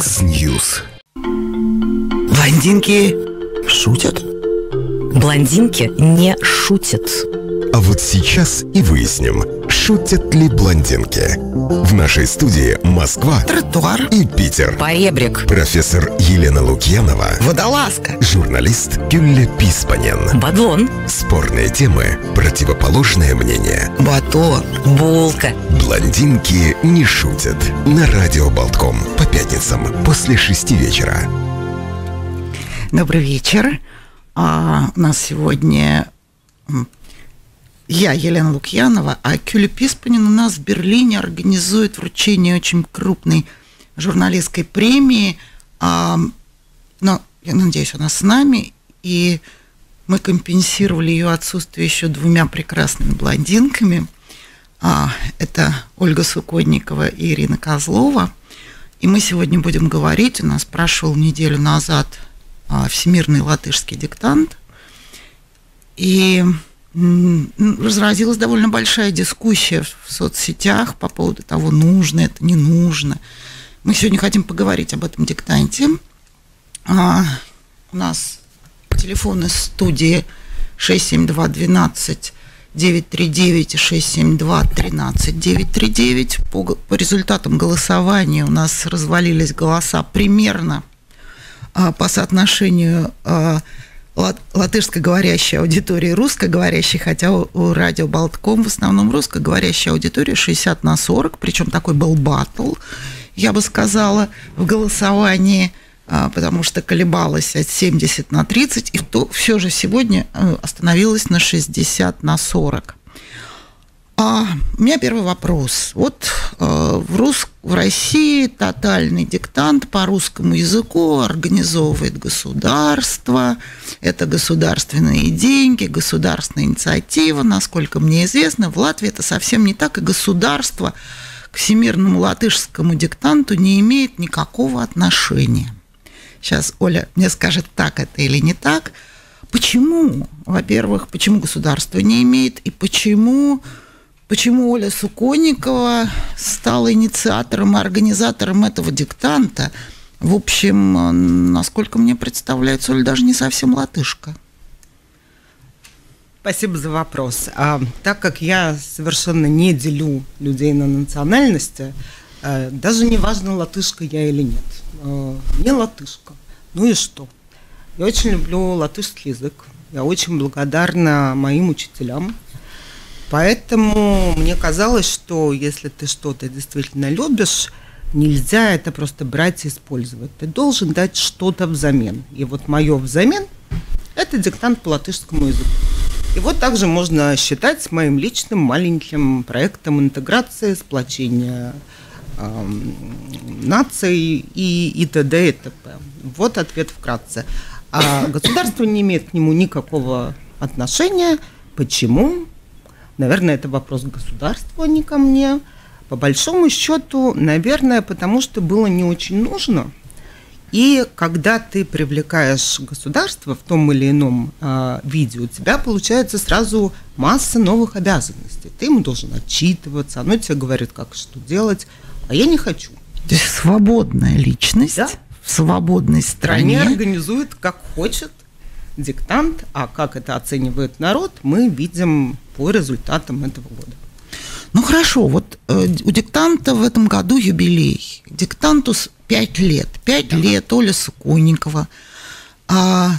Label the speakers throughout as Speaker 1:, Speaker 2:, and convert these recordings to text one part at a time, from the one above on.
Speaker 1: X-News.
Speaker 2: Блондинки шутят?
Speaker 3: Блондинки не шутят.
Speaker 1: А вот сейчас и выясним, шутят ли блондинки. В нашей студии Москва
Speaker 2: Тротуар.
Speaker 1: и Питер.
Speaker 3: Поребрик.
Speaker 1: Профессор Елена Лукьянова,
Speaker 2: Водолазка.
Speaker 1: журналист Гюлля Писпанен.
Speaker 3: Бадлон.
Speaker 1: Спорные темы, противоположное мнение.
Speaker 2: Батон.
Speaker 3: Булка.
Speaker 1: Блондинки не шутят. На радио Болтком по пятницам после шести вечера.
Speaker 2: Добрый вечер. А, у нас сегодня я, Елена Лукьянова, а Кюля Писпанин у нас в Берлине организует вручение очень крупной журналистской премии. А, но я надеюсь, она с нами, и мы компенсировали ее отсутствие еще двумя прекрасными блондинками. А, это Ольга Суконникова и Ирина Козлова. И мы сегодня будем говорить, у нас прошел неделю назад а, всемирный латышский диктант, и разразилась довольно большая дискуссия в соцсетях по поводу того, нужно это, не нужно. Мы сегодня хотим поговорить об этом диктанте. А, у нас телефон из студии 67212 939 и 672 13 939. По, по результатам голосования у нас развалились голоса примерно а, по соотношению а, латышскоговорящей аудитории и русскоговорящей, хотя у, у радио Болтком в основном русскоговорящая аудитория 60 на 40, причем такой был батл, я бы сказала, в голосовании, а, потому что колебалась от 70 на 30, и то, все же сегодня э, остановилась на 60 на 40. А у меня первый вопрос. Вот э, в, Рус... в России тотальный диктант по русскому языку организовывает государство. Это государственные деньги, государственная инициатива. Насколько мне известно, в Латвии это совсем не так, и государство к всемирному латышскому диктанту не имеет никакого отношения. Сейчас Оля мне скажет, так это или не так. Почему? Во-первых, почему государство не имеет, и почему почему Оля Суконникова стала инициатором и организатором этого диктанта. В общем, насколько мне представляется, Оля даже не совсем латышка.
Speaker 4: Спасибо за вопрос. А, так как я совершенно не делю людей на национальности, э, даже не важно, латышка я или нет. Э, не латышка. Ну и что? Я очень люблю латышский язык. Я очень благодарна моим учителям. Поэтому мне казалось, что если ты что-то действительно любишь, нельзя это просто брать и использовать. Ты должен дать что-то взамен. И вот мое взамен – это диктант по латышскому языку. И вот также можно считать моим личным маленьким проектом интеграции, сплочения эм, наций и, и т.д. и т.п. Вот ответ вкратце. А государство не имеет к нему никакого отношения. Почему? Наверное, это вопрос государства, а не ко мне. По большому счету, наверное, потому что было не очень нужно. И когда ты привлекаешь государство в том или ином э, виде, у тебя получается сразу масса новых обязанностей. Ты ему должен отчитываться, оно тебе говорит, как что делать, а я не хочу.
Speaker 2: То есть свободная личность
Speaker 4: Да.
Speaker 2: в свободной
Speaker 4: Стране
Speaker 2: стране.
Speaker 4: организует как хочет диктант, а как это оценивает народ, мы видим по результатам этого года.
Speaker 2: Ну хорошо, вот э, у диктанта в этом году юбилей. Диктанту 5 лет. 5 лет Оля Суконникова. А,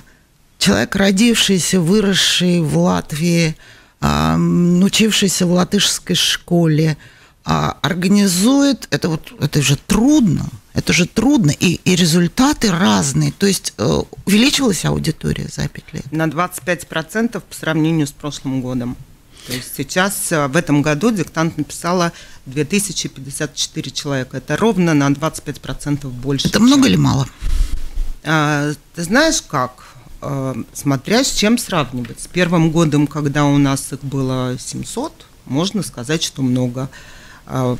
Speaker 2: человек, родившийся, выросший в Латвии, а, учившийся в латышской школе, а, организует, это вот это же трудно, это же трудно, и, и результаты разные. То есть э, увеличилась аудитория за 5 лет.
Speaker 4: На 25% по сравнению с прошлым годом. То есть сейчас э, в этом году диктант написала 2054 человека. Это ровно на 25% больше.
Speaker 2: Это
Speaker 4: чем-
Speaker 2: много или мало?
Speaker 4: А, ты знаешь как? А, смотря с чем сравнивать. С первым годом, когда у нас их было 700, можно сказать, что много. А,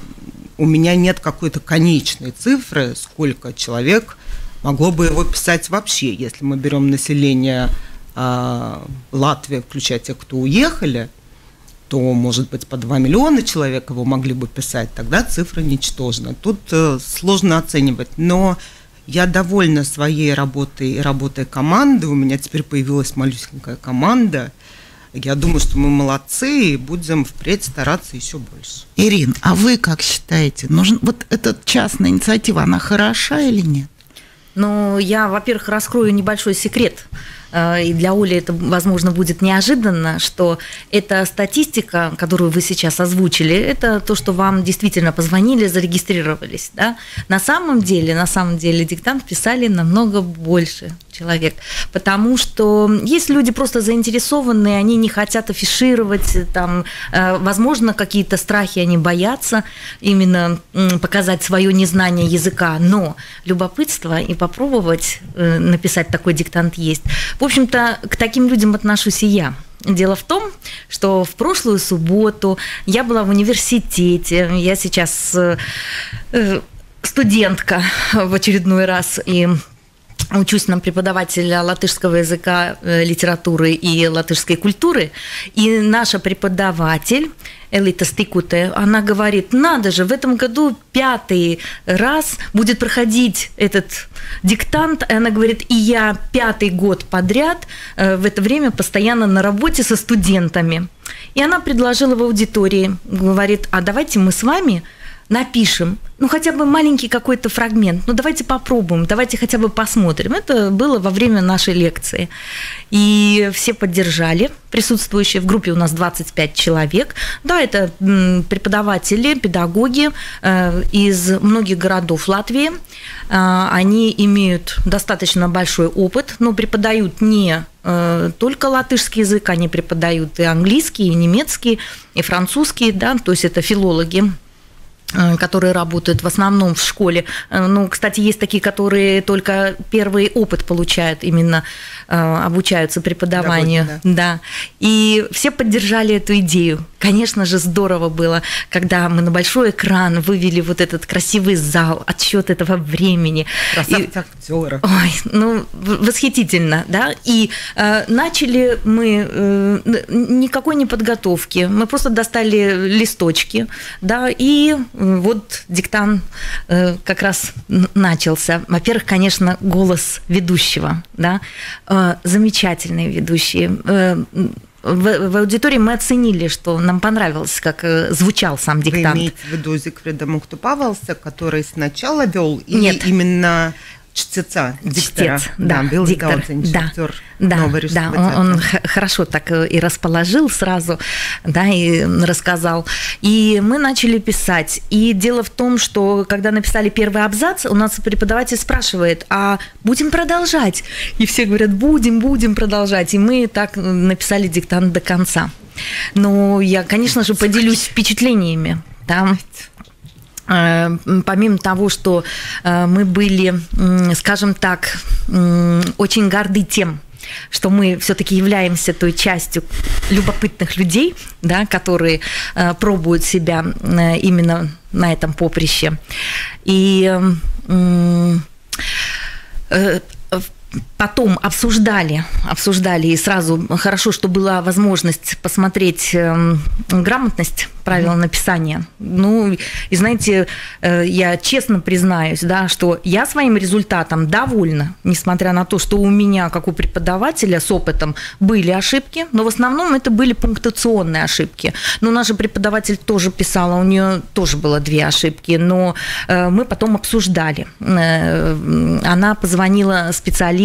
Speaker 4: у меня нет какой-то конечной цифры, сколько человек могло бы его писать вообще, если мы берем население а, Латвии, включая тех, кто уехали, то, может быть, по 2 миллиона человек его могли бы писать, тогда цифра ничтожна. Тут э, сложно оценивать. Но Я довольна своей работой и работой команды. У меня теперь появилась малюсенькая команда. Я думаю, что мы молодцы и будем впредь стараться еще больше.
Speaker 2: Ирин, а вы как считаете, нужен вот эта частная инициатива, она хороша или нет?
Speaker 3: Ну, я, во-первых, раскрою небольшой секрет. Э, и для Оли это, возможно, будет неожиданно, что эта статистика, которую вы сейчас озвучили, это то, что вам действительно позвонили, зарегистрировались. Да? На самом деле, на самом деле диктант писали намного больше человек, потому что есть люди просто заинтересованные, они не хотят афишировать, там, э, возможно, какие-то страхи они боятся именно показать свое незнание языка, но любопытство и попробовать э, написать такой диктант есть. В общем-то, к таким людям отношусь и я. Дело в том, что в прошлую субботу я была в университете, я сейчас э, студентка в очередной раз, и учусь на преподавателя латышского языка, э, литературы и латышской культуры, и наша преподаватель Элита Стикуте, она говорит, надо же, в этом году пятый раз будет проходить этот диктант, и она говорит, и я пятый год подряд э, в это время постоянно на работе со студентами. И она предложила в аудитории, говорит, а давайте мы с вами напишем, ну хотя бы маленький какой-то фрагмент, ну давайте попробуем, давайте хотя бы посмотрим. Это было во время нашей лекции. И все поддержали, присутствующие в группе у нас 25 человек. Да, это преподаватели, педагоги э, из многих городов Латвии. Э, они имеют достаточно большой опыт, но преподают не э, только латышский язык, они преподают и английский, и немецкий, и французский, да, то есть это филологи которые работают в основном в школе. Э, ну, кстати, есть такие, которые только первый опыт получают, именно э, обучаются преподаванию. Работе, да. да. И все поддержали эту идею. Конечно же, здорово было, когда мы на большой экран вывели вот этот красивый зал, отсчет этого времени.
Speaker 4: Красавцы актера.
Speaker 3: Ой, ну, восхитительно, да. И э, начали мы э, никакой не подготовки. Мы просто достали листочки, да, и вот диктант э, как раз начался. Во-первых, конечно, голос ведущего, да, э, замечательные ведущие. Э, в, в аудитории мы оценили, что нам понравилось, как звучал сам диктант.
Speaker 4: Вы имеете в виду Зигфрида Мухтупавалса, который сначала вел, или Нет. именно чтеца, диктора.
Speaker 3: Чтец, да, был диктор, да, да, да, он, он хорошо так э, и расположил сразу, да, и рассказал. И мы начали писать. И дело в том, что когда написали первый абзац, у нас преподаватель спрашивает, а будем продолжать? И все говорят, будем, будем продолжать. И мы так написали диктант до конца. Но я, конечно же, поделюсь впечатлениями. Да. Э, помимо того, что э, мы были, скажем так, очень горды тем, что мы все-таки являемся той частью любопытных людей, да, которые э, пробуют себя именно на этом поприще. И потом обсуждали, обсуждали, и сразу хорошо, что была возможность посмотреть эм, грамотность правил написания. Ну, и знаете, э, я честно признаюсь, да, что я своим результатом довольна, несмотря на то, что у меня, как у преподавателя с опытом, были ошибки, но в основном это были пунктуационные ошибки. Но наш преподаватель тоже писала, у нее тоже было две ошибки, но э, мы потом обсуждали. Э, она позвонила специалисту,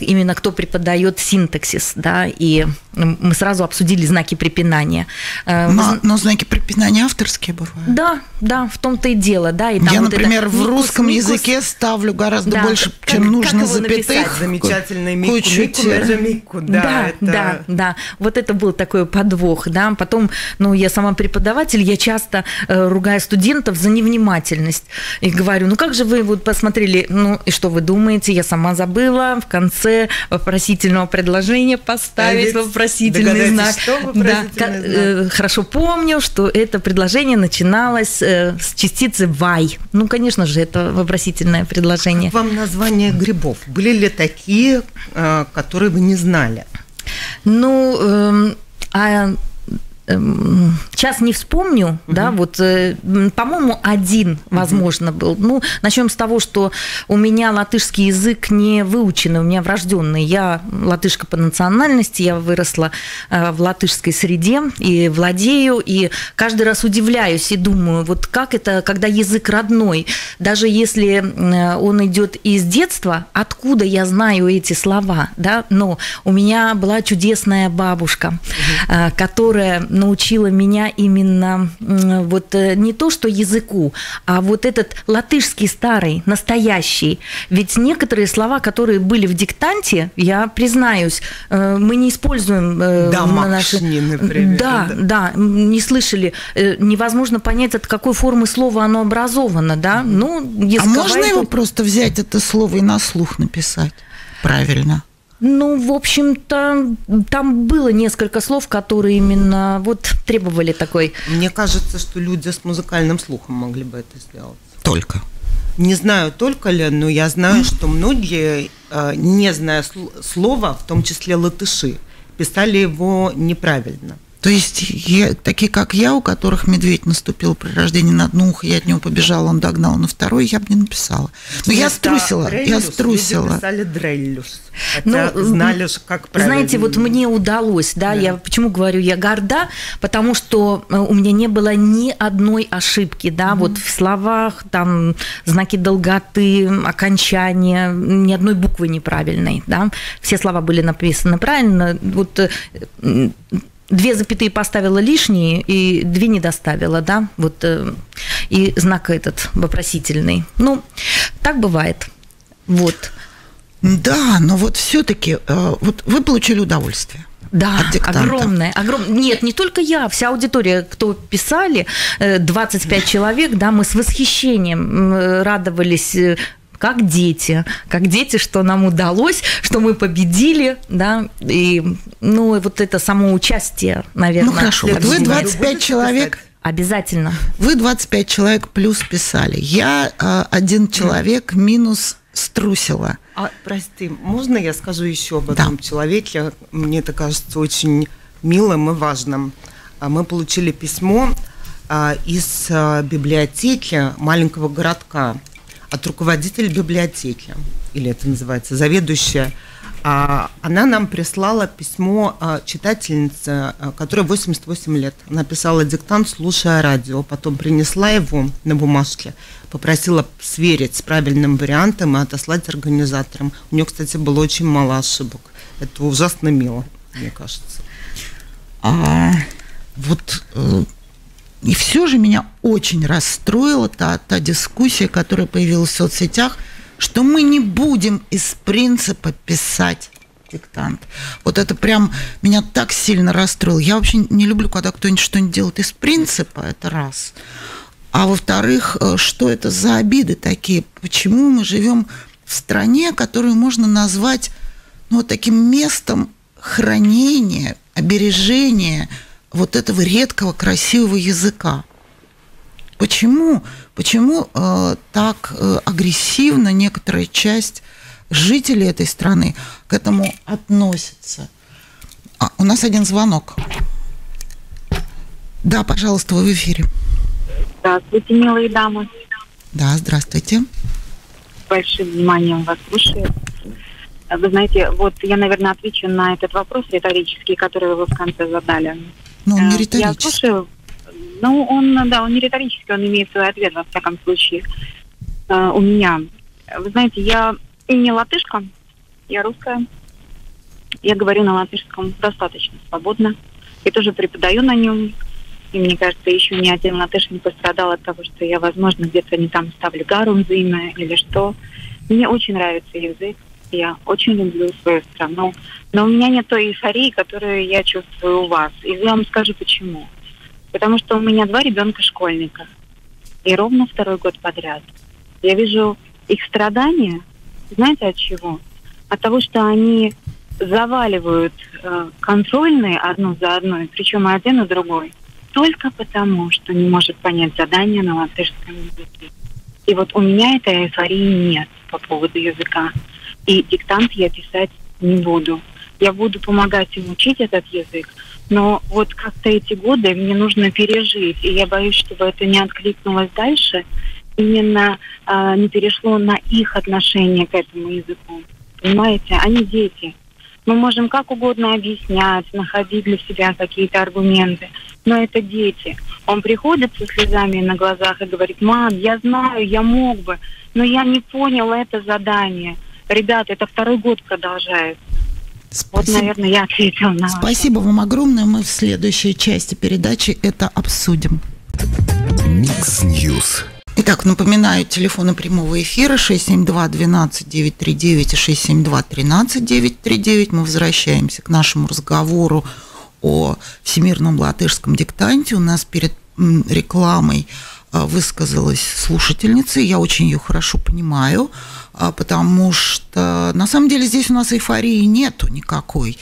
Speaker 3: именно кто преподает синтаксис, да, и мы сразу обсудили знаки препинания.
Speaker 2: Но, но знаки препинания авторские бывают.
Speaker 3: Да, да, в том-то и дело, да. И
Speaker 2: там Я, вот например, это, в русском микус, языке ставлю гораздо да, больше, как, чем нужно как запятых.
Speaker 4: Замечательный мику, мику, мику, мику, да.
Speaker 3: Да, это... да, да. Вот это был такой подвох, да. Потом, ну, я сама преподаватель, я часто э, ругаю студентов за невнимательность. И говорю, ну, как же вы вот посмотрели, ну, и что вы думаете, я сама забыла в конце вопросительного предложения поставить а вопросительный знак.
Speaker 4: Что вопросительный да, знак? Э,
Speaker 3: хорошо помню, помню, что это предложение начиналось э, с частицы «вай». Ну, конечно же, это вопросительное предложение.
Speaker 4: Как вам название грибов? Были ли такие, э, которые вы не знали?
Speaker 3: Ну, эм, а сейчас не вспомню, угу. да, вот, э, по-моему, один, возможно, угу. был. Ну, начнем с того, что у меня латышский язык не выученный, у меня врожденный. Я латышка по национальности, я выросла э, в латышской среде и владею, и каждый раз удивляюсь и думаю, вот как это, когда язык родной, даже если он идет из детства, откуда я знаю эти слова, да, но у меня была чудесная бабушка, угу. которая научила меня именно вот э, не то, что языку, а вот этот латышский старый, настоящий. Ведь некоторые слова, которые были в диктанте, я признаюсь, э, мы не используем
Speaker 4: э, да, на наши... например.
Speaker 3: Да, да, да, не слышали. Невозможно понять, от какой формы слова оно образовано, да?
Speaker 2: Ну, а можно его просто взять, это слово, и на слух написать? Правильно.
Speaker 3: Ну, в общем-то, там было несколько слов, которые именно вот требовали такой.
Speaker 4: Мне кажется, что люди с музыкальным слухом могли бы это сделать.
Speaker 2: Только.
Speaker 4: Не знаю, только ли, но я знаю, что многие, э, не зная слова, в том числе латыши, писали его неправильно.
Speaker 2: То есть я, такие, как я, у которых медведь наступил при рождении на одно ухо, я от него побежал, он догнал на второй, я бы не написала. Но я струсила, я струсила.
Speaker 4: писали дреллюс, ну, знали, как
Speaker 3: правильно. Знаете, вот мне удалось, да, да, я почему говорю, я горда, потому что э, у меня не было ни одной ошибки, да, mm-hmm. вот в словах, там, знаки долготы, окончания, ни одной буквы неправильной, да, все слова были написаны правильно, вот э, две запятые поставила лишние и две не доставила, да, вот, э, и знак этот вопросительный. Ну, так бывает, вот.
Speaker 2: Да, но вот все-таки, э, вот вы получили удовольствие.
Speaker 3: Да, огромное, огромное. Нет, не только я, вся аудитория, кто писали, 25 э, человек, да, мы с восхищением радовались как дети, как дети, что нам удалось, что мы победили, да, и, ну, вот это само участие, наверное.
Speaker 2: Ну, хорошо, вот вы 25 человек...
Speaker 3: Обязательно.
Speaker 2: Вы 25 человек плюс писали. Я э, один человек минус струсила.
Speaker 4: А, прости, можно я скажу еще об этом да. человеке? Мне это кажется очень милым и важным. А, мы получили письмо а, из библиотеки маленького городка от руководителя библиотеки, или это называется заведующая, а, она нам прислала письмо а, читательницы, а, которая 88 лет. Она писала диктант, слушая радио, потом принесла его на бумажке, попросила сверить с правильным вариантом и отослать организаторам. У нее, кстати, было очень мало ошибок. Это ужасно мило, мне кажется.
Speaker 2: А вот э, и все же меня очень расстроила та, та дискуссия, которая появилась в соцсетях, что мы не будем из принципа писать диктант. Вот это прям меня так сильно расстроило. Я вообще не люблю, когда кто-нибудь что-нибудь делает из принципа, это раз. А во-вторых, э, что это за обиды такие? Почему мы живем в стране, которую можно назвать ну, вот таким местом хранения, обережения – вот этого редкого красивого языка. Почему, почему э, так э, агрессивно некоторая часть жителей этой страны к этому относится? А, у нас один звонок. Да, пожалуйста, вы в эфире.
Speaker 5: Здравствуйте, милые дамы.
Speaker 2: Да, здравствуйте.
Speaker 5: Большим вниманием вас слушаю. Вы знаете, вот я, наверное, отвечу на этот вопрос риторический, который вы в конце задали.
Speaker 2: Но он не э, риторический.
Speaker 5: Я слушаю. Ну, он, да, он не риторический, он имеет свой ответ, во всяком случае. Uh, у меня. Вы знаете, я не латышка, я русская. Я говорю на латышском достаточно свободно. Я тоже преподаю на нем. И мне кажется, еще ни один латыш не пострадал от того, что я, возможно, где-то не там ставлю гару взаимное или что. Мне очень нравится язык. Я очень люблю свою страну. Но у меня нет той эйфории, которую я чувствую у вас. И я вам скажу почему. Потому что у меня два ребенка-школьника. И ровно второй год подряд. Я вижу их страдания. Знаете от чего? От того, что они заваливают э, контрольные одну за одной, причем один и другой, только потому, что не может понять задание на латышском языке. И вот у меня этой эйфории нет по поводу языка. И диктант я писать не буду. Я буду помогать им учить этот язык, Но вот как-то эти годы мне нужно пережить, и я боюсь, чтобы это не откликнулось дальше, именно э, не перешло на их отношение к этому языку. Понимаете, они дети. Мы можем как угодно объяснять, находить для себя какие-то аргументы, но это дети. Он приходит со слезами на глазах и говорит, мам, я знаю, я мог бы, но я не понял это задание. Ребята, это второй год продолжается. Спасибо. Вот, наверное, я ответила на
Speaker 2: Спасибо вам огромное. Мы в следующей части передачи это обсудим.
Speaker 1: Mix News.
Speaker 2: Итак, напоминаю, телефоны прямого эфира 672-12-939 и 672-13-939. Мы возвращаемся к нашему разговору о всемирном латышском диктанте. У нас перед рекламой а, высказалась слушательница, я очень ее хорошо понимаю. А, потому что на самом деле здесь у нас эйфории нету никакой.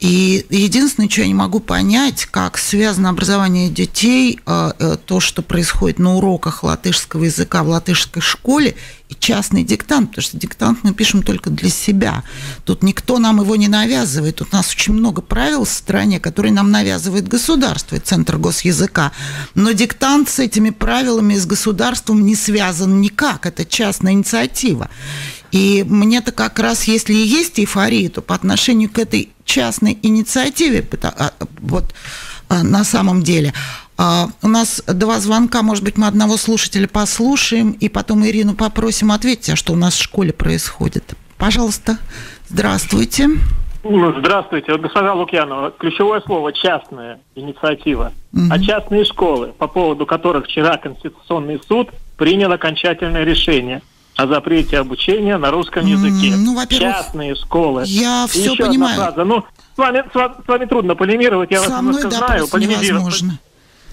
Speaker 2: И единственное, что я не могу понять, как связано образование детей, а, э, то, что происходит на уроках латышского языка в латышской школе, и частный диктант, потому что диктант мы пишем только для себя. Тут никто нам его не навязывает. Тут у нас очень много правил в стране, которые нам навязывает государство и Центр госязыка. Но диктант с этими правилами, с государством не связан никак. Это частная инициатива. И мне-то как раз, если и есть эйфория, то по отношению к этой частной инициативе, а, вот а, на самом деле, а, у нас два звонка, может быть, мы одного слушателя послушаем, и потом Ирину попросим ответить, а что у нас в школе происходит. Пожалуйста, здравствуйте.
Speaker 6: Ну, здравствуйте. Вот, госпожа Лукьянова, ключевое слово «частная инициатива». Угу. А частные школы, по поводу которых вчера Конституционный суд принял окончательное решение – о запрете обучения на русском языке.
Speaker 2: Ну, во-первых,
Speaker 6: частные школы.
Speaker 2: Я все еще понимаю.
Speaker 6: Одна фраза. Ну, с вами, с, вами, с вами трудно полемировать, я
Speaker 2: Со
Speaker 6: вас
Speaker 2: немножко
Speaker 6: да, знаю.
Speaker 2: невозможно.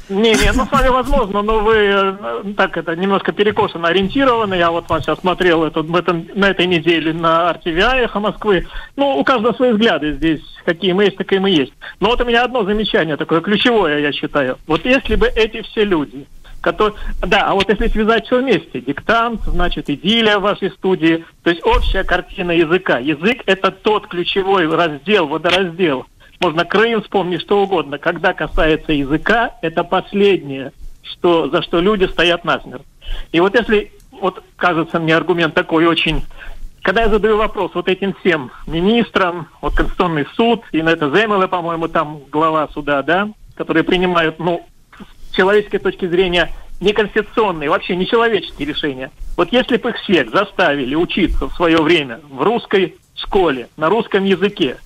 Speaker 6: Не, не, ну с вами возможно, но вы э, так это немножко перекошенно ориентированы. Я вот вас сейчас смотрел это, в этом, на этой неделе на RTVI «Эхо Москвы». Ну, у каждого свои взгляды здесь, какие мы есть, такие мы есть. Но вот у меня одно замечание такое ключевое, я считаю. Вот если бы эти все люди, который, да, а вот если связать все вместе, диктант, значит, идиллия в вашей студии, то есть общая картина языка. Язык – это тот ключевой раздел, водораздел. Можно Крым вспомнить, что угодно. Когда касается языка, это последнее, что, за что люди стоят насмерть. И вот если, вот кажется мне аргумент такой очень когда я задаю вопрос вот этим всем министрам, вот Конституционный суд, и на это Земелы, по-моему, там глава суда, да, которые принимают, ну, человеческой точки зрения неконституционные, вообще нечеловеческие решения. Вот если бы их всех заставили учиться в свое время в русской школе, на русском языке,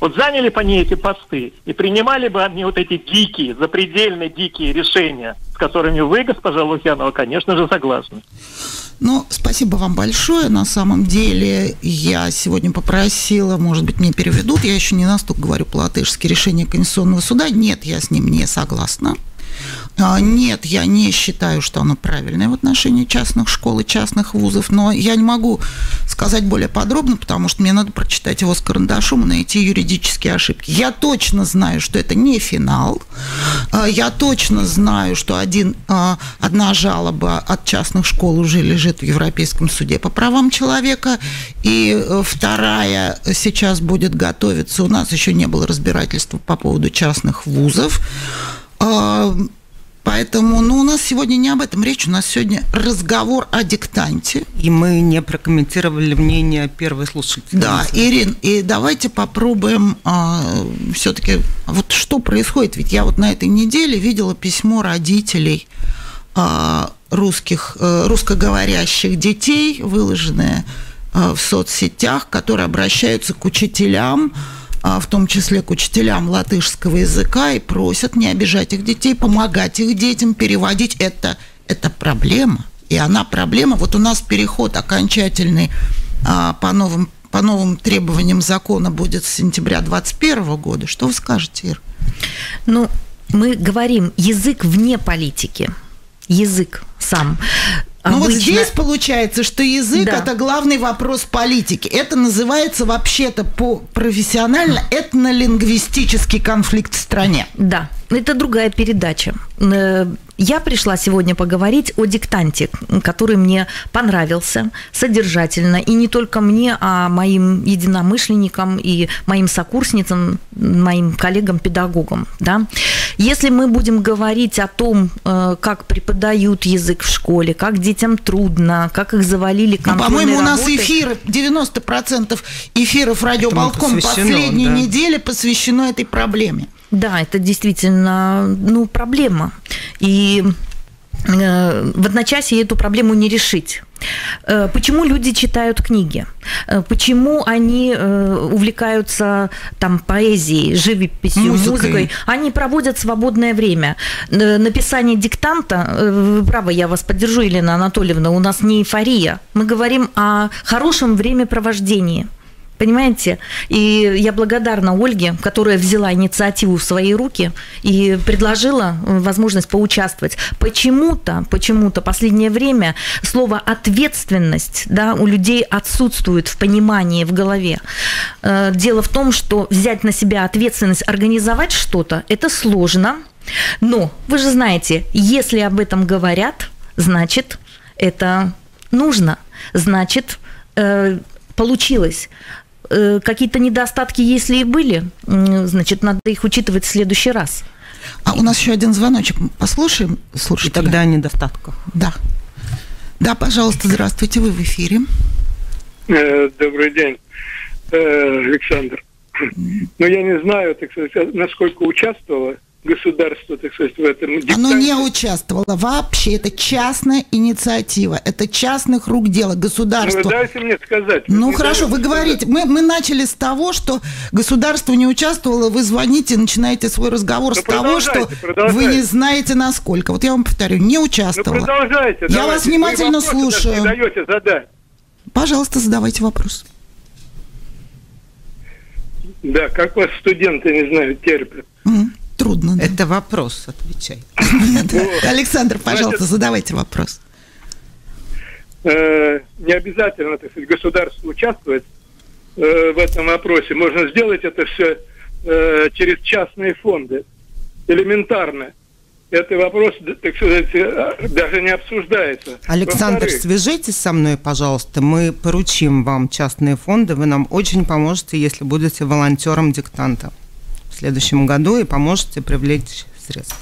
Speaker 6: вот заняли бы они эти посты и принимали бы они вот эти дикие, запредельно дикие решения, с которыми вы, госпожа Лукьянова, конечно же, согласны.
Speaker 2: Ну, спасибо вам большое. На самом деле, я сегодня попросила, может быть, мне переведут, я еще не настолько говорю по-латышски, решение Конституционного суда. Нет, я с ним не согласна. А, нет, я не считаю, что оно правильное в отношении частных школ и частных вузов, но я не могу сказать более подробно, потому что мне надо прочитать его с карандашом и найти юридические ошибки. Я точно знаю, что это не финал. А, я точно знаю, что один, а, одна жалоба от частных школ уже лежит в Европейском суде по правам человека, и э, вторая сейчас будет готовиться. У нас еще не было разбирательства по поводу частных вузов. Поэтому, ну, у нас сегодня не об этом речь, у нас сегодня разговор о диктанте.
Speaker 4: И мы не прокомментировали мнение первой слушательницы.
Speaker 2: Да, Ирин, и давайте попробуем а, все-таки, вот что происходит, ведь я вот на этой неделе видела письмо родителей а, русских, а, русскоговорящих детей, выложенное а, в соцсетях, которые обращаются к учителям, в том числе к учителям латышского языка, и просят не обижать их детей, помогать их детям переводить. Это, это проблема. И она проблема. Вот у нас переход окончательный а, по новым по новым требованиям закона будет с сентября 2021 года. Что вы скажете, Ир?
Speaker 3: Ну, мы говорим язык вне политики. Язык сам.
Speaker 2: Ну вот здесь получается, что язык да. это главный вопрос политики. Это называется вообще-то по профессионально этнолингвистический конфликт в стране.
Speaker 3: Да, это другая передача. Э, я пришла сегодня поговорить о диктанте, который мне понравился содержательно. И не только мне, а моим единомышленникам и моим сокурсницам, моим коллегам-педагогам. Да? Если мы будем говорить о том, э, как преподают язык в школе, как детям трудно, как их завалили
Speaker 2: ну,
Speaker 3: контрольной
Speaker 2: По-моему, у нас
Speaker 3: работой,
Speaker 2: эфиры, 90% эфиров радио
Speaker 4: Этому
Speaker 2: Болтком
Speaker 4: посвящено,
Speaker 2: последней
Speaker 4: да.
Speaker 2: недели посвящено этой проблеме.
Speaker 3: Да, это действительно ну, проблема. И э, в одночасье эту проблему не решить. Э, Почему люди читают книги? Э, Почему они увлекаются там поэзией, живописью,
Speaker 2: Музыкой.
Speaker 3: музыкой? Они проводят свободное время. Написание диктанта, вы правы, я вас поддержу, Елена Анатольевна, у нас не эйфория. Мы говорим о хорошем времяпровождении. Понимаете? И я благодарна Ольге, которая взяла инициативу в свои руки и предложила э, возможность поучаствовать. Почему-то, почему-то последнее время слово ответственность да, у людей отсутствует в понимании, в голове. Э, Дело в том, что взять на себя ответственность, организовать что-то, это сложно. Но вы же знаете, если об этом говорят, значит, это нужно, значит, э, получилось. Э, Какие-то недостатки, если и были, значит, надо их учитывать в следующий раз.
Speaker 2: А у нас еще один звоночек. Послушаем,
Speaker 4: И
Speaker 2: слушайте.
Speaker 4: тогда о недостатках.
Speaker 2: Да. Да, пожалуйста, здравствуйте, вы в эфире.
Speaker 7: Э, Добрый день, э, Александр. Ну, я не знаю, так сказать, насколько участвовало государство, так сказать, в этом
Speaker 2: Оно не
Speaker 7: диктанте.
Speaker 2: участвовало вообще. Это частная инициатива. Это частных рук дело.
Speaker 7: Ну,
Speaker 2: Государство.
Speaker 7: дайте мне сказать.
Speaker 2: Ну хорошо, вы говорите, мы, мы начали с того, что государство не участвовало, вы звоните, начинаете свой разговор
Speaker 7: Ну,
Speaker 2: с того, что
Speaker 7: продолжайте,
Speaker 2: вы не знаете насколько. Вот я вам повторю, не
Speaker 7: Ну,
Speaker 2: участвовала.
Speaker 7: продолжайте.
Speaker 2: Я
Speaker 7: давайте.
Speaker 2: вас внимательно слушаю.
Speaker 7: Не даете задать.
Speaker 2: Пожалуйста, задавайте вопрос.
Speaker 7: Да, как вас студенты, не знаю, терпят.
Speaker 2: М, Трудно. да.
Speaker 4: Это вопрос, отвечай.
Speaker 2: Александр, пожалуйста, задавайте вопрос.
Speaker 7: Э, не обязательно, так сказать, государство участвовать э, в этом вопросе. Можно сделать это все э, через частные фонды. Элементарно. Это вопрос, так сказать, даже не обсуждается.
Speaker 4: Александр, свяжитесь со мной, пожалуйста. Мы поручим вам частные фонды. Вы нам очень поможете, если будете волонтером диктанта в следующем году и поможете привлечь средства.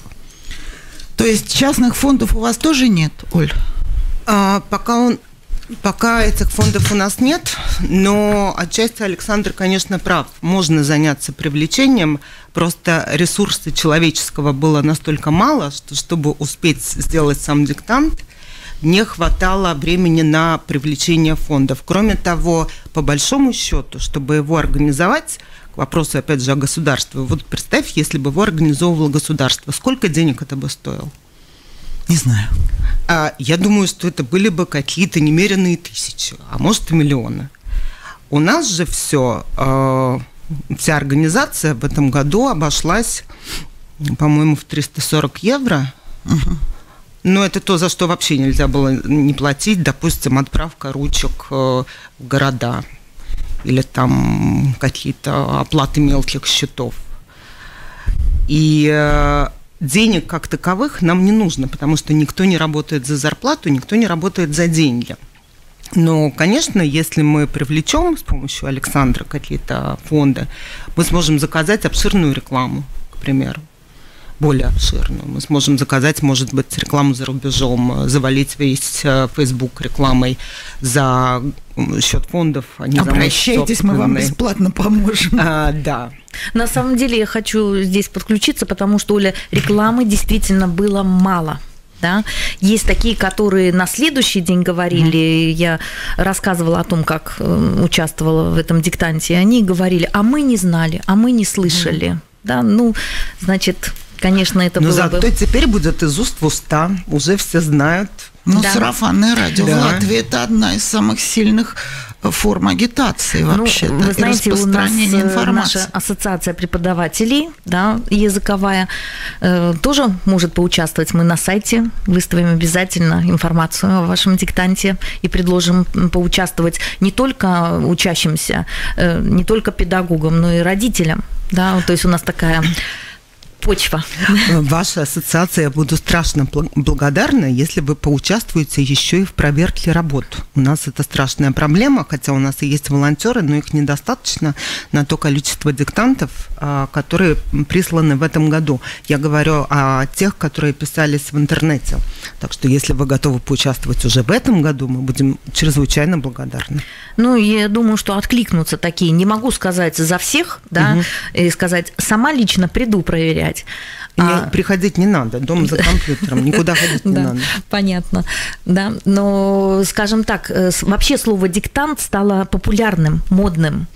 Speaker 2: То есть частных фондов у вас тоже нет, Оль?
Speaker 4: А, пока он Пока этих фондов у нас нет, но отчасти Александр, конечно, прав. Можно заняться привлечением, просто ресурса человеческого было настолько мало, что чтобы успеть сделать сам диктант, не хватало времени на привлечение фондов. Кроме того, по большому счету, чтобы его организовать, вопросу, опять же, о государстве, вот представь, если бы его организовывало государство, сколько денег это бы стоило?
Speaker 2: Не знаю.
Speaker 4: А, Я думаю, что это были бы какие-то немеренные тысячи, а может и миллионы. У нас же все, вся организация в этом году обошлась, по-моему, в 340 евро. Но это то, за что вообще нельзя было не платить. Допустим, отправка ручек э, в города или там какие-то оплаты мелких счетов. И э, денег как таковых нам не нужно, потому что никто не работает за зарплату, никто не работает за деньги. Но, конечно, если мы привлечем с помощью Александра какие-то фонды, мы сможем заказать обширную рекламу, к примеру более обширную. Мы сможем заказать, может быть, рекламу за рубежом, э, завалить весь э, Facebook рекламой за счет фондов, а не за
Speaker 2: Обращайтесь, мы вам бесплатно поможем.
Speaker 4: А, да.
Speaker 3: На самом деле я хочу здесь подключиться, потому что, Оля, рекламы действительно было мало. Да? Есть такие, которые на следующий день говорили, я рассказывала о том, как э, участвовала в этом диктанте, они говорили, а мы не знали, а мы не слышали. Да, ну, значит, конечно, это
Speaker 4: Но
Speaker 3: было
Speaker 4: зато
Speaker 3: бы...
Speaker 4: теперь будет из уст в уста, уже все знают.
Speaker 2: Ну,
Speaker 3: Да.
Speaker 2: сарафанное радио
Speaker 4: Да.
Speaker 2: в Латвии это одна из самых сильных э, форм агитации вообще-то.
Speaker 3: Ну, вы
Speaker 2: и
Speaker 3: знаете, у нас э,
Speaker 2: информации.
Speaker 3: наша ассоциация преподавателей, да, языковая, э, тоже может поучаствовать. Мы на сайте выставим обязательно информацию о вашем диктанте и предложим поучаствовать не только учащимся, э, не только педагогам, но и родителям. Да, то есть у нас такая почва.
Speaker 4: Ваша ассоциация, я буду страшно благодарна, если вы поучаствуете еще и в проверке работ. У нас это страшная проблема, хотя у нас и есть волонтеры, но их недостаточно на то количество диктантов, а, которые присланы в этом году. Я говорю о тех, которые писались в интернете. Так что если вы готовы поучаствовать уже в этом году, мы будем чрезвычайно благодарны.
Speaker 3: Ну, я думаю, что откликнутся такие. Не могу сказать за всех, да, угу. и сказать, сама лично приду проверять.
Speaker 4: Не, а... Приходить не надо, дом за компьютером, никуда ходить не надо.
Speaker 3: Понятно, да. Но, скажем так, э, вообще слово диктант стало популярным, модным.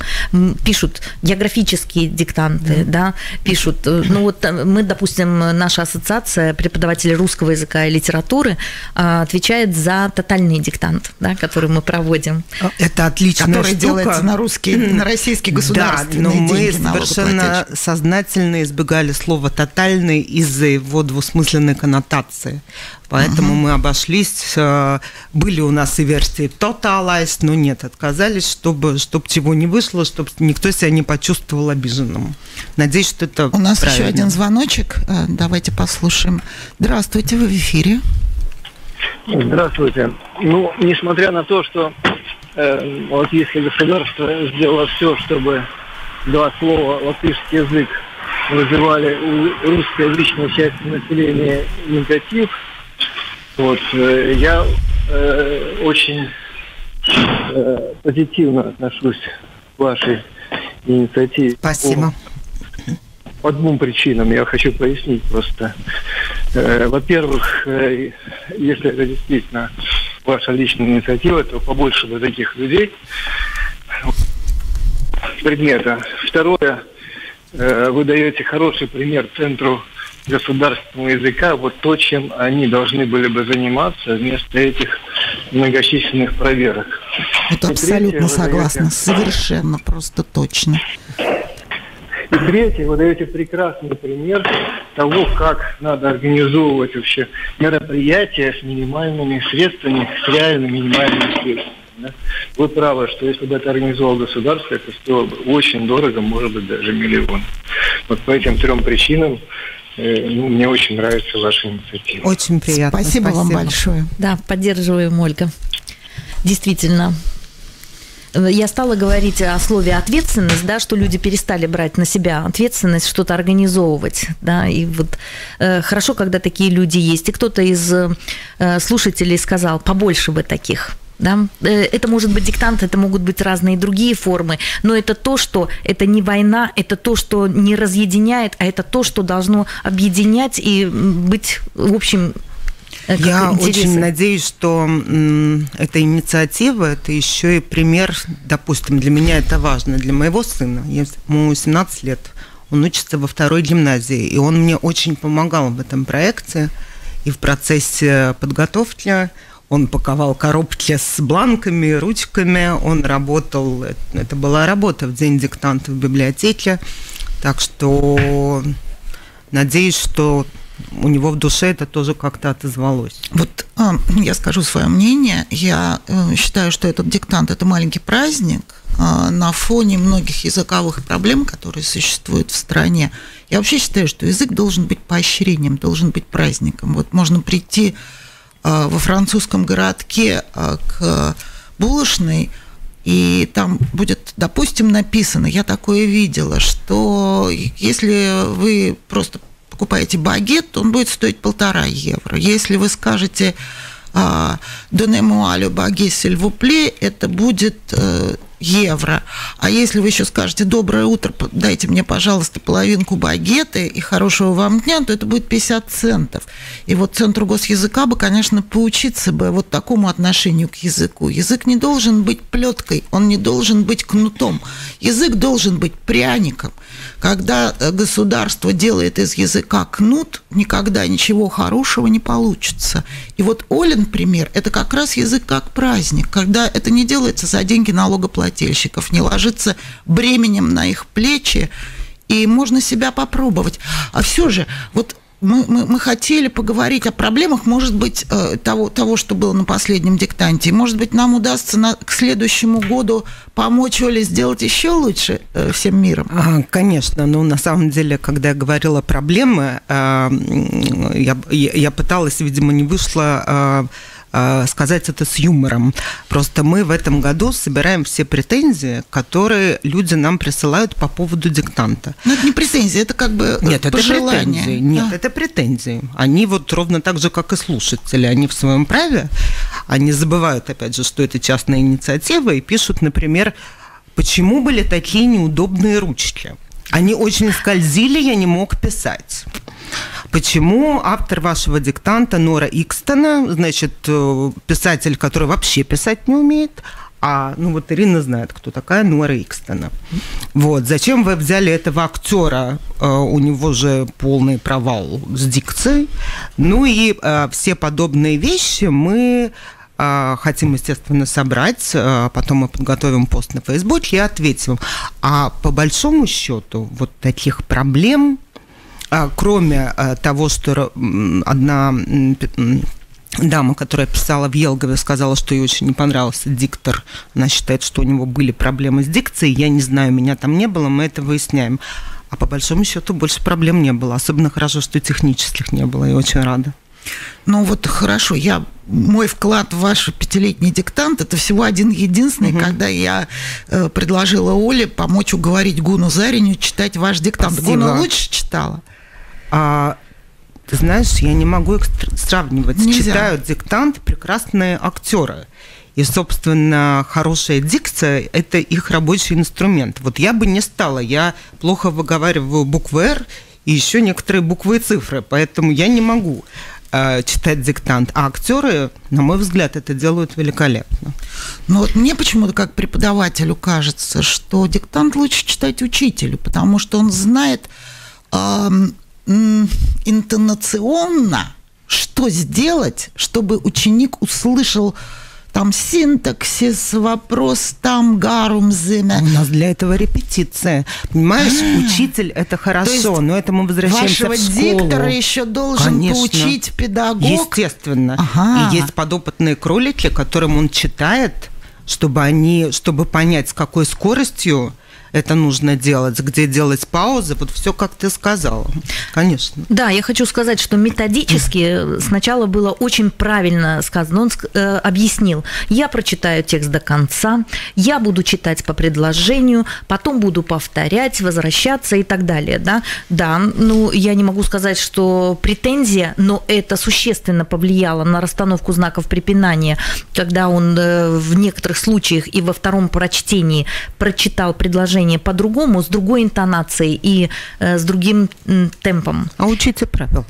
Speaker 3: Пишут географические диктанты, да, пишут. Э, ну вот э, мы, допустим, наша ассоциация преподавателей русского языка и литературы отвечает за тотальный диктант, да, который мы проводим.
Speaker 4: А, это отличная
Speaker 2: который штука. делается на русский, на российский государственный
Speaker 4: Да, но мы совершенно сознательно избегали слова тотальный сильный из-за его двусмысленной коннотации. Поэтому uh-huh. мы обошлись. Э, были у нас и версии totalized, но нет, отказались, чтобы, чтобы чего не вышло, чтобы никто себя не почувствовал обиженным. Надеюсь, что это
Speaker 2: У нас правильно. еще один звоночек. Э, давайте послушаем. Здравствуйте, вы в эфире.
Speaker 8: Здравствуйте. Ну, несмотря на то, что э, латвийское государство сделало все, чтобы два слова латышский язык вызывали у русскоязычной части населения негатив. Вот, э, я э, очень э, позитивно отношусь к вашей инициативе.
Speaker 4: Спасибо.
Speaker 8: По, по двум причинам я хочу пояснить просто. Э, во-первых, э, если это действительно ваша личная инициатива, то побольше бы таких людей предмета. Второе, вы даете хороший пример Центру государственного языка, вот то, чем они должны были бы заниматься вместо этих многочисленных проверок.
Speaker 2: Это абсолютно третье, согласна, даете... совершенно просто точно.
Speaker 8: И третье, вы даете прекрасный пример того, как надо организовывать вообще мероприятия с минимальными средствами, с реально минимальными средствами. Да? Вы правы, что если бы это организовало государство, это стоило бы очень дорого, может быть, даже миллион. Вот по этим трем причинам э, ну, мне очень нравится ваша инициатива.
Speaker 2: Очень приятно. Спасибо, Спасибо вам большое.
Speaker 3: Да, поддерживаем, Ольга. Действительно, я стала говорить о слове ответственность, да, что люди перестали брать на себя ответственность, что-то организовывать, да, и вот э, хорошо, когда такие люди есть. И кто-то из э, слушателей сказал, побольше бы таких. Да? Э, это может быть диктант, это могут быть разные другие формы, но это то, что это не война, это то, что не разъединяет, а это то, что должно объединять и быть, в общем,
Speaker 4: э, я интересы. очень надеюсь, что эта инициатива, это еще и пример, допустим, для меня это важно, для моего сына, ему 17 лет, он учится во второй гимназии, и он мне очень помогал в этом проекте и в процессе подготовки он паковал коробки с бланками, ручками. Он работал, это была работа в день диктанта в библиотеке. Так что надеюсь, что у него в душе это тоже как-то отозвалось.
Speaker 2: Вот а, я скажу свое мнение. Я э, считаю, что этот диктант – это маленький праздник э, на фоне многих языковых проблем, которые существуют в стране. Я вообще считаю, что язык должен быть поощрением, должен быть праздником. Вот можно прийти а, во французском городке а, к булочной, и там будет, допустим, написано, я такое видела, что если вы просто покупаете багет, он будет стоить полтора евро. Если вы скажете «Донемуалю баге сильвупле», это будет э, евро. А если вы еще скажете «Доброе утро, дайте мне, пожалуйста, половинку багеты и хорошего вам дня», то это будет 50 центов. И вот Центру госязыка бы, конечно, поучиться бы вот такому отношению к языку. Язык не должен быть плеткой, он не должен быть кнутом. Язык должен быть пряником. Когда э, государство делает из языка кнут, никогда ничего хорошего не получится. И вот Олен пример – это как раз язык как праздник, когда это не делается за деньги налогоплательщиков, налогоплательщиков, не ложиться бременем на их плечи, и можно себя попробовать. А все же, вот мы, мы, мы хотели поговорить о проблемах, может быть, э, того, того, что было на последнем диктанте. Может быть, нам удастся на, к следующему году помочь Оле сделать еще лучше э, всем миром?
Speaker 4: А, конечно, но на самом деле, когда я говорила проблемы, э, я, я пыталась, видимо, не вышло сказать это с юмором. Просто мы в этом году собираем все претензии, которые люди нам присылают по поводу диктанта.
Speaker 2: Но это не претензии, это как бы
Speaker 4: Нет, пожелания. это претензии. Нет, да. это претензии. Они вот ровно так же, как и слушатели, они в своем праве, они забывают, опять же, что это частная инициатива, и пишут, например, почему были такие неудобные ручки. Они очень скользили, я не мог писать. Почему автор вашего диктанта Нора Икстона, значит, э, писатель, который вообще писать не умеет, а, ну вот Ирина знает, кто такая Нора Икстона. Вот, зачем вы взяли этого актера? Э, у него же полный провал с дикцией. Ну и э, все подобные вещи мы хотим, естественно, собрать, потом мы подготовим пост на Фейсбуке и ответим. А по большому счету вот таких проблем кроме а, того, что одна дама, которая писала в Елгове, сказала, что ей очень не понравился диктор. Она считает, что у него были проблемы с дикцией. Я не знаю, меня там не было, мы это выясняем. А по большому счету больше проблем не было. Особенно хорошо, что технических не было. Я очень рада.
Speaker 2: Ну вот хорошо, я мой вклад в ваш пятилетний диктант это всего один единственный, угу. когда я э, предложила Оле помочь уговорить Гуну Зариню читать ваш диктант. Спасибо. Гуна лучше читала.
Speaker 4: А, ты знаешь, я не могу их сравнивать. Нельзя. Читают диктант прекрасные актеры. И, собственно, хорошая дикция – это их рабочий инструмент. Вот я бы не стала, я плохо выговариваю буквы «Р» и еще некоторые буквы и цифры, поэтому я не могу э, читать диктант. А актеры, на мой взгляд, это делают великолепно.
Speaker 2: Но вот мне почему-то как преподавателю кажется, что диктант лучше читать учителю, потому что он знает интонационно, что сделать, чтобы ученик услышал там синтаксис, вопрос там, гарум, зиме.
Speaker 4: У нас для этого репетиция. Понимаешь, А-а-а. учитель это хорошо, но это мы возвращаемся
Speaker 2: вашего
Speaker 4: в школу.
Speaker 2: диктора еще должен Конечно. поучить педагог.
Speaker 4: Естественно. Ага. И есть подопытные кролики, которым он читает, чтобы они, чтобы понять, с какой скоростью это нужно делать, где делать паузы, вот все, как ты сказала. Конечно.
Speaker 3: Да, я хочу сказать, что методически сначала было очень правильно сказано. Он э, объяснил, я прочитаю текст до конца, я буду читать по предложению, потом буду повторять, возвращаться и так далее. Да, да ну, я не могу сказать, что претензия, но это существенно повлияло на расстановку знаков препинания, когда он э, в некоторых случаях и во втором прочтении прочитал предложение предложение по-другому, с другой интонацией и э, с другим темпом.
Speaker 4: А учите правила.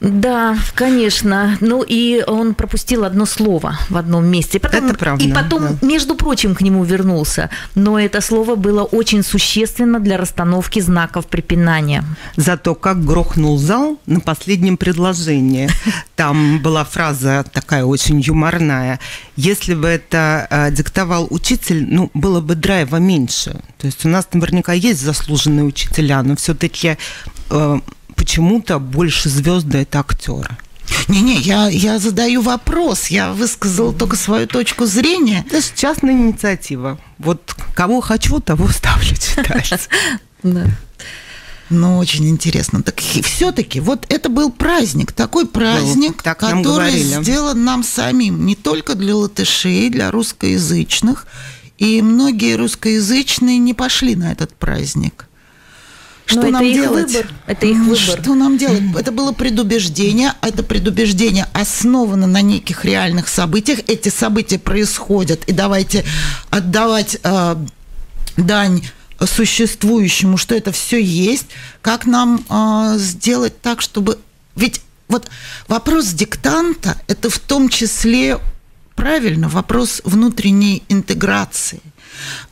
Speaker 3: Да, конечно. Ну и он пропустил одно слово в одном месте.
Speaker 4: Потом, это правда.
Speaker 3: И потом, да. между прочим, к нему вернулся. Но это слово было очень существенно для расстановки знаков препинания.
Speaker 4: Зато как грохнул зал на последнем предложении. Там была фраза такая очень юморная. Если бы это э, диктовал учитель, ну, было бы драйва меньше. То есть у нас наверняка есть заслуженные учителя, но все-таки э, почему-то больше звезды это актеры.
Speaker 2: Не-не, я, я задаю вопрос, я высказала только свою точку зрения.
Speaker 4: Это же частная инициатива. Вот кого хочу, того ставлю читать.
Speaker 2: Да. Ну, очень интересно. Так все-таки вот это был праздник, такой праздник, ну, так который сделан нам самим, не только для латышей, для русскоязычных. И многие русскоязычные не пошли на этот праздник.
Speaker 3: Что Но нам это делать? Их выбор. Это их выбор.
Speaker 2: Что нам делать? Это было предубеждение. Это предубеждение основано на неких реальных событиях. Эти события происходят. И давайте отдавать э, дань существующему, что это все есть. Как нам э, сделать так, чтобы... Ведь вот вопрос диктанта – это в том числе правильно вопрос внутренней интеграции –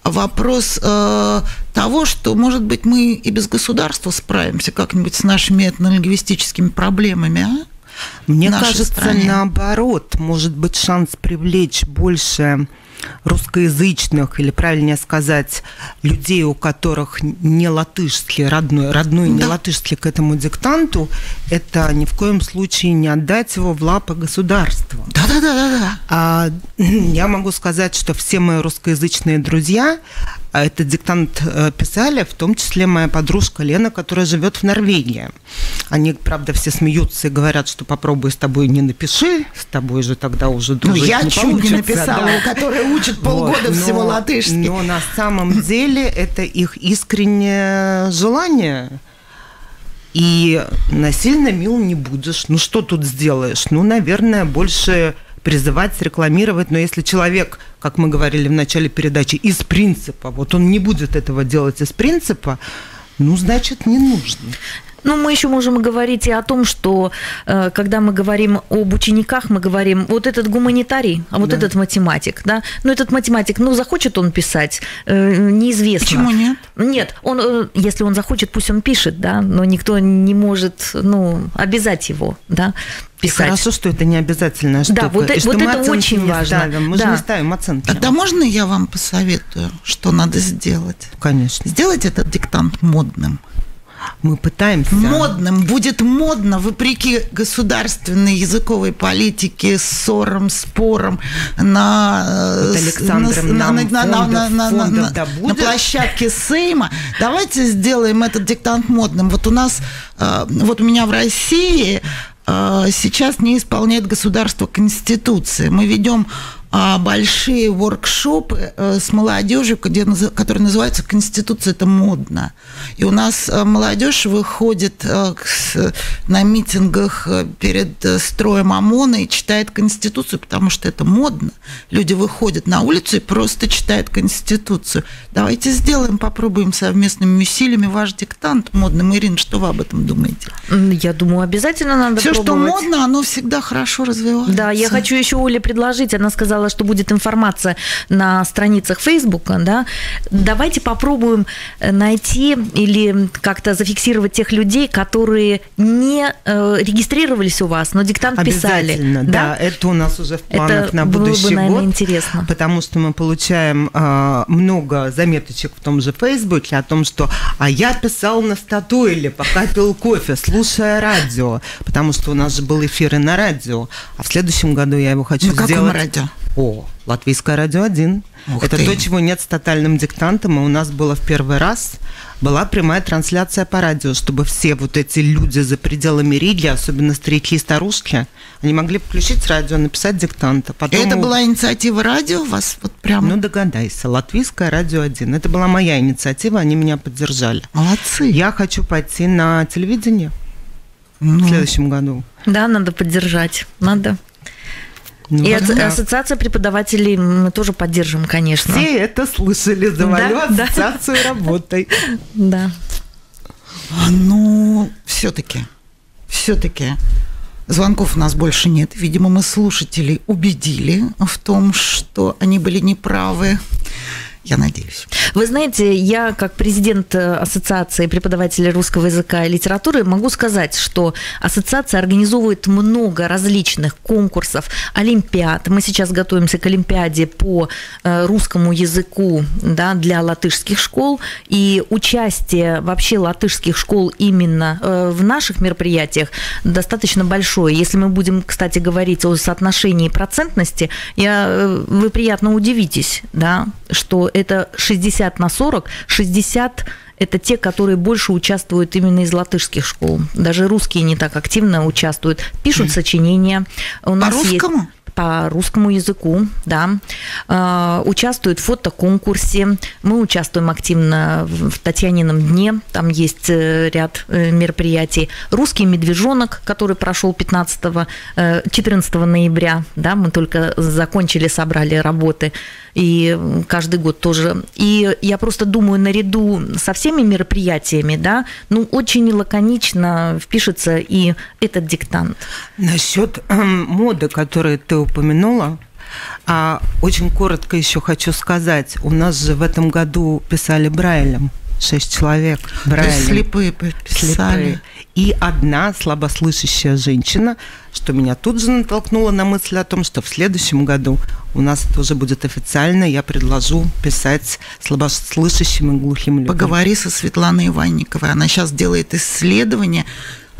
Speaker 2: вопрос э, того, что, может быть, мы и без государства справимся как-нибудь с нашими этнолингвистическими проблемами, а?
Speaker 4: Мне кажется, стране. наоборот, может быть шанс привлечь больше русскоязычных, или правильнее сказать, людей, у которых не латышский, родной, родной не латышский к этому диктанту, это ни в коем случае не отдать его в лапы государства.
Speaker 2: Да-да-да-да.
Speaker 4: А, я могу сказать, что все мои русскоязычные друзья этот диктант э, писали, в том числе моя подружка Лена, которая живет в Норвегии. Они, правда, все смеются и говорят, что попробуй с тобой не напиши, с тобой же тогда уже дружить
Speaker 2: Ну, я
Speaker 4: не
Speaker 2: чуть не написала,
Speaker 4: да.
Speaker 2: которая учит полгода
Speaker 4: Вот,
Speaker 2: всего
Speaker 4: но-
Speaker 2: латышский.
Speaker 4: Но на самом деле это их искреннее желание. И насильно мил не будешь. Ну что тут сделаешь? Ну, наверное, больше призывать, рекламировать. Но если человек, как мы говорили в начале передачи, из принципа, вот он не будет этого делать из принципа, ну, значит, не нужно.
Speaker 3: Ну, мы еще можем говорить и о том, что э, когда мы говорим об учениках, мы говорим, вот этот гуманитарий, а вот
Speaker 4: Да.
Speaker 3: этот математик, да. Ну, этот математик, ну, захочет он писать, э, неизвестно.
Speaker 2: Почему нет?
Speaker 3: Нет, он, э, если он захочет, пусть он пишет, да, но никто не может, ну, обязать его, да,
Speaker 4: И
Speaker 3: писать.
Speaker 4: хорошо, что это не обязательная штука.
Speaker 3: Да, вот
Speaker 4: и что
Speaker 3: вот
Speaker 4: мы
Speaker 3: это очень
Speaker 4: не
Speaker 3: важно.
Speaker 4: ставим. Мы же
Speaker 3: Да.
Speaker 4: не ставим оценки.
Speaker 2: Тогда можно я вам посоветую, что надо сделать?
Speaker 4: Конечно.
Speaker 2: Сделать этот диктант модным.
Speaker 4: Мы пытаемся.
Speaker 2: Модным, будет модно, вопреки государственной языковой политике, ссорам, спорам на, э,
Speaker 4: Вот Александром нам фондов- фондов да
Speaker 2: на
Speaker 4: будет?
Speaker 2: площадке Сейма. Давайте сделаем этот диктант модным. Вот у нас, э, вот у меня в России э, сейчас не исполняет государство Конституции. Мы ведем большие воркшопы э, с молодежью, где, которые называются «Конституция – это модно». И у нас э, молодежь выходит э, на митингах перед строем ОМОНа и читает Конституцию, потому что это модно. Люди выходят на улицу и просто читают Конституцию. Давайте сделаем, попробуем совместными усилиями ваш диктант модным. Ирина, что вы об этом думаете?
Speaker 3: Я думаю, обязательно надо
Speaker 2: Все, что модно, оно всегда хорошо развивается.
Speaker 3: Да, я хочу еще Оле предложить, она сказала, что будет информация на страницах Фейсбука, да. Давайте попробуем э, найти или как-то зафиксировать тех людей, которые не э, регистрировались у вас, но диктант писали.
Speaker 4: Обязательно, да. Это у нас уже в планах
Speaker 3: Это
Speaker 4: на
Speaker 3: было бы,
Speaker 4: будущий
Speaker 3: наверное,
Speaker 4: год.
Speaker 3: интересно.
Speaker 4: Потому что мы получаем а, много заметочек в том же Фейсбуке о том, что «а я писал на статуэле, пока пил кофе, слушая радио». Потому что у нас же был эфир и на радио. А в следующем году я его хочу
Speaker 2: На каком
Speaker 4: сделать...
Speaker 2: радио?
Speaker 4: О, Латвийское радио 1.
Speaker 2: Ух
Speaker 4: Это
Speaker 2: ты.
Speaker 4: то, чего нет с тотальным диктантом. И у нас было в первый раз была прямая трансляция по радио, чтобы все вот эти люди за пределами Риги, особенно старики и старушки, они могли включить радио, написать диктант. А потом
Speaker 2: Это была инициатива радио, у вас вот прямо...
Speaker 4: Ну, догадайся. Латвийское радио 1. Это была моя инициатива, они меня поддержали.
Speaker 2: Молодцы.
Speaker 4: Я хочу пойти на телевидение в
Speaker 2: Ну,
Speaker 4: следующем году.
Speaker 3: Да, надо поддержать, надо.
Speaker 4: Ну,
Speaker 3: И
Speaker 4: да.
Speaker 3: ассоциация преподавателей мы тоже поддержим, конечно.
Speaker 4: Все это слышали, завалю
Speaker 3: Да, да.
Speaker 4: ассоциацию работой.
Speaker 3: Да.
Speaker 2: ну, все-таки, все-таки звонков у нас больше нет. Видимо, мы слушателей убедили в том, что они были неправы. Я надеюсь.
Speaker 3: Вы знаете, я как президент э, Ассоциации преподавателей русского языка и литературы могу сказать, что ассоциация организовывает много различных конкурсов, олимпиад. Мы сейчас готовимся к олимпиаде по э, русскому языку да, для латышских школ. И участие вообще латышских школ именно э, в наших мероприятиях достаточно большое. Если мы будем, кстати, говорить о соотношении процентности, я, вы приятно удивитесь, да, что это 60 на 40, 60 это те, которые больше участвуют именно из латышских школ. Даже русские не так активно участвуют. Пишут сочинения. У нас есть-
Speaker 2: русскому?
Speaker 3: по русскому языку, да, Э, участвуют в фотоконкурсе, мы участвуем активно в Татьянином дне, там есть э, ряд э, мероприятий. Русский медвежонок, который прошел 15 э, 14 ноября, да, мы только закончили, собрали работы, и каждый год тоже. И я просто думаю, наряду со всеми мероприятиями, да, ну, очень лаконично впишется и этот диктант.
Speaker 4: Насчет эм, моды, которую ты упомянула, а, очень коротко еще хочу сказать. У нас же в этом году писали Брайлем. Шесть человек Брайлем.
Speaker 2: слепые писали.
Speaker 4: Слепые. И одна слабослышащая женщина, что меня тут же натолкнуло на мысль о том, что в следующем году у нас тоже будет официально, я предложу писать слабослышащим и глухим людям.
Speaker 2: Поговори со Светланой Иванниковой. Она сейчас делает исследование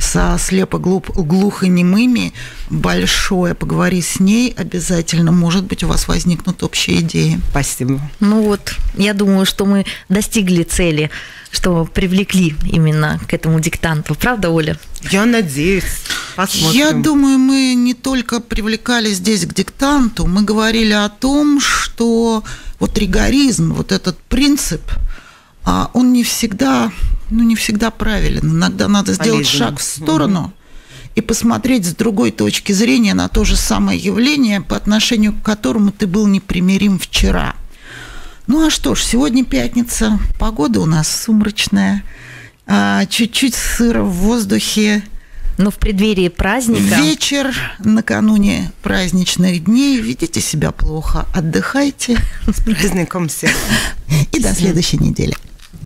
Speaker 2: со слепо-глухонемыми большое. Поговори с ней обязательно. Может быть, у вас возникнут общие идеи.
Speaker 4: Спасибо.
Speaker 3: Ну вот, я думаю, что мы достигли цели, что привлекли именно к этому диктанту. Правда, Оля?
Speaker 4: Я надеюсь. Посмотрим.
Speaker 2: Я думаю, мы не только привлекали здесь к диктанту, мы говорили о том, что вот ригоризм, вот этот принцип, а он не всегда ну, не всегда правилен. Иногда надо сделать Полезен. шаг в сторону угу. и посмотреть с другой точки зрения на то же самое явление, по отношению к которому ты был непримирим вчера. Ну а что ж, сегодня пятница, погода у нас сумрачная, а, чуть-чуть сыро в воздухе.
Speaker 3: Но в преддверии праздника...
Speaker 2: Вечер накануне праздничных дней. Ведите себя плохо, отдыхайте.
Speaker 4: С праздником всех.
Speaker 2: И до следующей недели.